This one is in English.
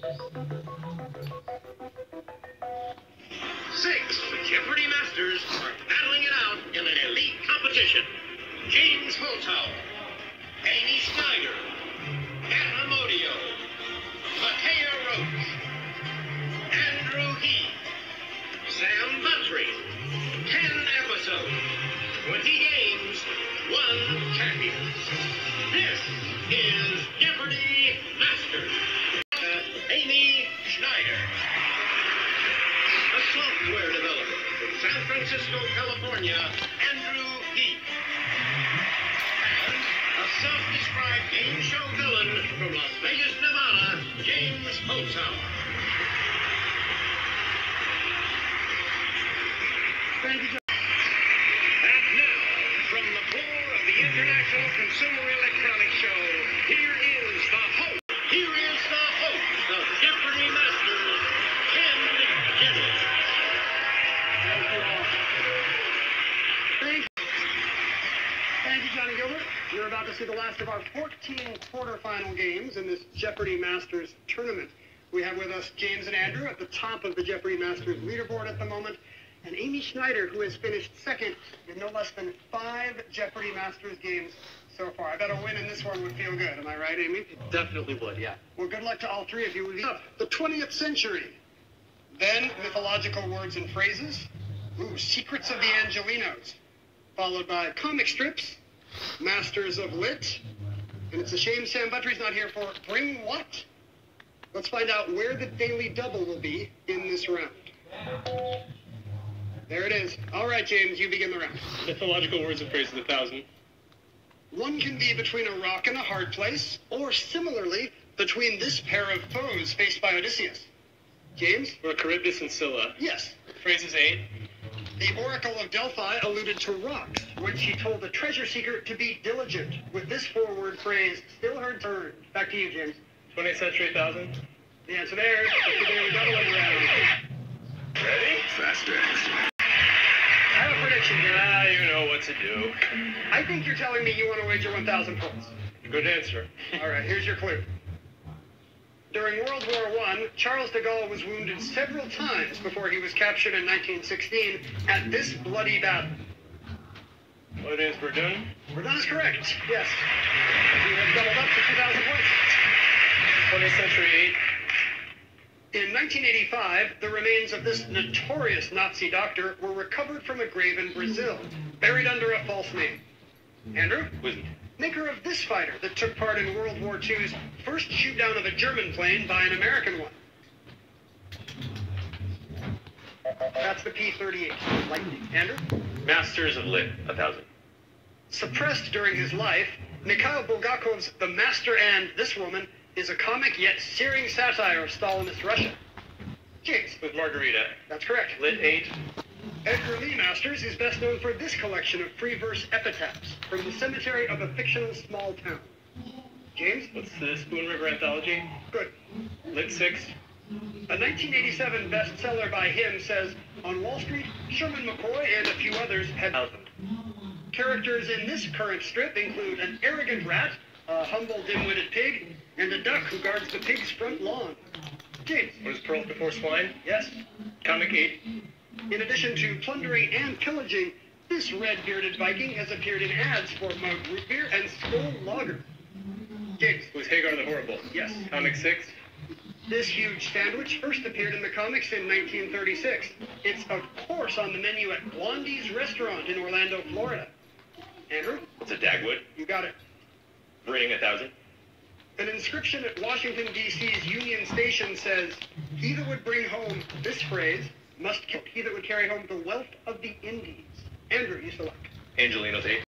Six Jeopardy masters are battling it out in an elite competition. James Holzhauer, Amy Schneider, Matt Amodio, Mattea Roach, Andrew He, Sam Buttrey. Ten episodes, 20 games, one champion. This is Jeopardy Masters. Software developer from San Francisco, California, Andrew He. And a self-described game show villain from Las Vegas, Nevada, James Holzhauer. Thank you, And now, from the floor of the International Consumer Electronics Show, here is Johnny Gilbert. You're about to see the last of our 14 quarterfinal games in this Jeopardy Masters tournament. We have with us James and Andrew at the top of the Jeopardy Masters leaderboard at the moment, and Amy Schneider, who has finished second in no less than five Jeopardy Masters games so far. I bet a win in this one would feel good. Am I right, Amy? Definitely would, yeah. Well, good luck to all three of you. Up, the 20th century. Then mythological words and phrases. Ooh, Secrets of the Angelenos. Followed by comic strips, Masters of Lit. And it's a shame Sam Buttrey's not here for Bring What? Let's find out where the daily double will be in this round. There it is. All right, James, you begin the round. Mythological words and phrases, a thousand. One can be between a rock and a hard place, or similarly, between this pair of foes faced by Odysseus. James? Or Charybdis and Scylla. Yes. Phrases eight. The Oracle of Delphi alluded to rocks when she told the treasure seeker to be diligent with this four-word phrase, still her turn. Back to you, James. 20th century, thousand. The answer there is the daily double in the round. Ready? Faster. I have a prediction here. Ah, you know what to do. I think you're telling me you want to wager 1,000 points. Good answer. All right, here's your clue. During World War I, Charles de Gaulle was wounded several times before he was captured in 1916 at this bloody battle. What is Verdun? Verdun is correct. Yes. You have doubled up to 2,000 points. 20th century. In 1985, the remains of this notorious Nazi doctor were recovered from a grave in Brazil, buried under a false name. Andrew? Wisdom. Maker of this fighter that took part in World War II's first shoot down of a German plane by an American one. That's the P-38 Lightning. Andrew? Masters of Lit, a thousand. Suppressed during his life, Mikhail Bulgakov's The Master and This Woman is a comic yet searing satire of Stalinist Russia. James, With Margarita. that's correct. Lit eight. Edgar Lee Masters is best known for this collection of free verse epitaphs from the cemetery of a fictional small town. James? What's the Spoon River Anthology? Good. Lit six. A 1987 bestseller by him says, On Wall Street, Sherman McCoy and a few others had Thousand. Characters in this current strip include an arrogant rat, a humble dim-witted pig, and a duck who guards the pig's front lawn. James? What is Pearls Before Swine? Yes? Comic eight. In addition to plundering and pillaging, this red-bearded Viking has appeared in ads for Mug Root Beer and Skull Lager. James? Was Hagar the Horrible? Yes. Comic six. This huge sandwich first appeared in the comics in 1936. It's, of course, on the menu at Blondie's Restaurant in Orlando, Florida. Andrew, What's a Dagwood? you got it. Ring, a thousand. An inscription at Washington, D.C.'s Union Station says, He that would bring home this phrase must kill he that would carry home the wealth of the Indies. Andrew, you select. Angeleno's eight.